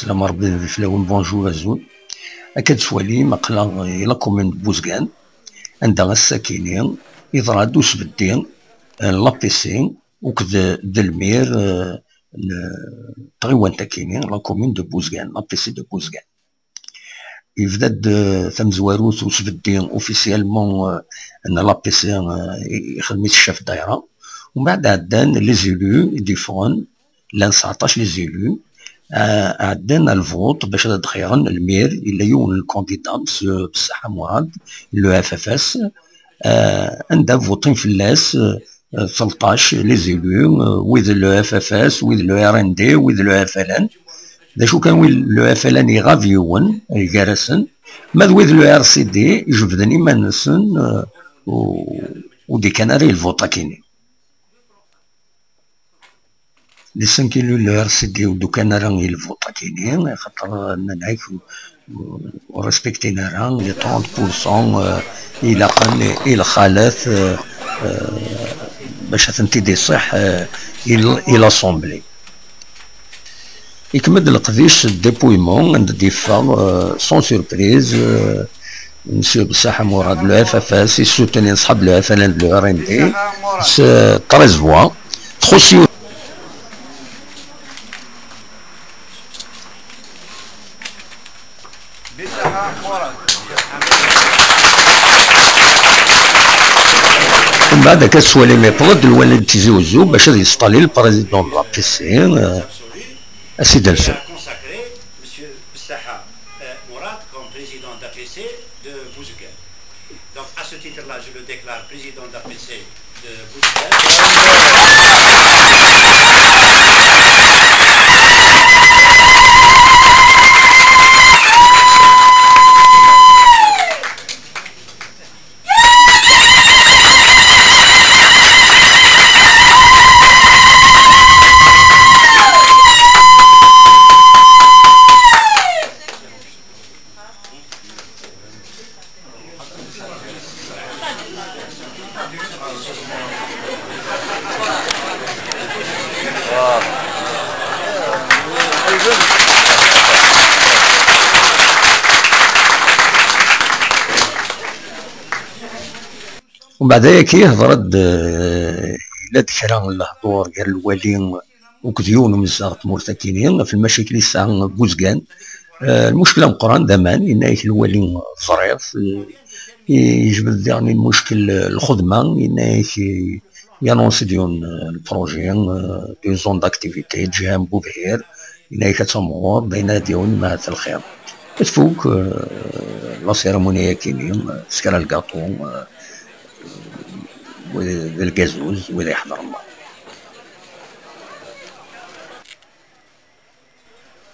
سلام ربي فلاون بونجور ازول اكاد سوالي مقلا إلى كومين بوزكان عندها الساكنين يضرا دوس بدين لابيسي وكذا دلمير تغيوان تاكينين لا كومين دو بوزكان لابيسي دو بوزكان يبدا تمزواروت وسبدين أوفيسيالمون أن لابيسي يخدميت الشاف الدايره ومن بعد عدان لي زيلو يديفون لأن 19 لي زيلو. عدنا الفوت باش تخيرن المير إلا يون الكونديدا بصحة مراد لو اف اف اس عندها فوتين في اللاس 13 لي زيلو ويذ لو اف اف اس ويذ لو ار ان دي ويذ لو اف ال ان. دا شو كان ويل لو اف ال ان يغافيون يقارسن ما ويذ لو ار سي دي يجبدني ما نسن ودي كناري الفوطا كيني لي سان كيلو لور سديو دوكا راه يلفوطا كاينين خاطر نعيك وريسبكتينا راه لي 30% إلى قل إلى خالث باش تنتيدي صح إلى اسومبلي يكمد القديش الديبويمون عند ديفا سون سوربريز مسيو بصح مراد لو اف اف اس يسوتني صحاب لو اف ان لو ار ان دي 13 فوا ومن بعد كسوا لي ميثود الوالد تيزي وزو باش يستالي البريزيدون لا بيسين اسيد الفن Donc à ce titre-là, je le déclare président d'APC de Bousquet. ومن بعد كي هضرت لا كرا الهضور قال الوالي وكديون مزاغ مرتكينين في المشاكل الساعة بوزقان المشكلة مقران دمان إن الوالي صريف يجبد يعني المشكل الخدمة إن يانونسي ديون البروجي دي زون داكتيفيتي جهام بوبهير إن كتمور بين ديون مع الخير تفوق لا سيرمونيا كينين سكرا الكاطو بالكازوز ولا الله.